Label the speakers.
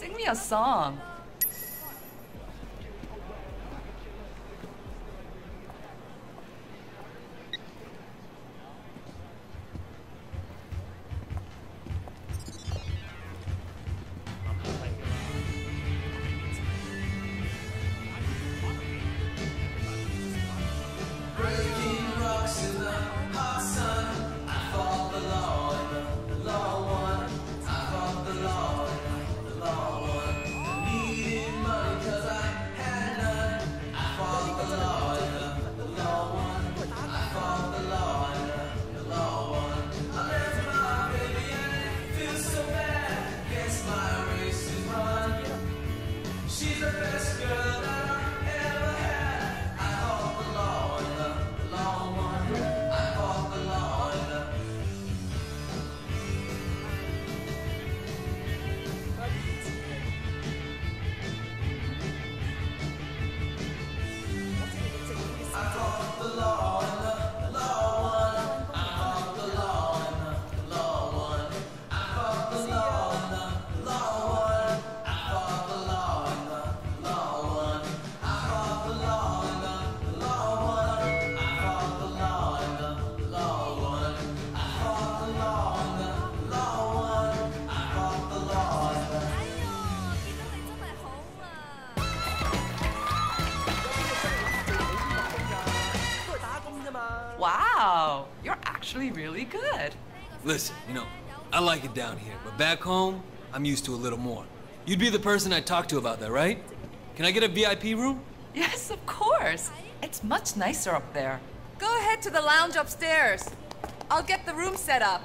Speaker 1: Sing me a song. Wow, you're actually really good.
Speaker 2: Listen, you know, I like it down here, but back home, I'm used to a little more. You'd be the person I'd talk to about that, right? Can I get a VIP room?
Speaker 1: Yes, of course. It's much nicer up there.
Speaker 3: Go ahead to the lounge upstairs. I'll get the room set up.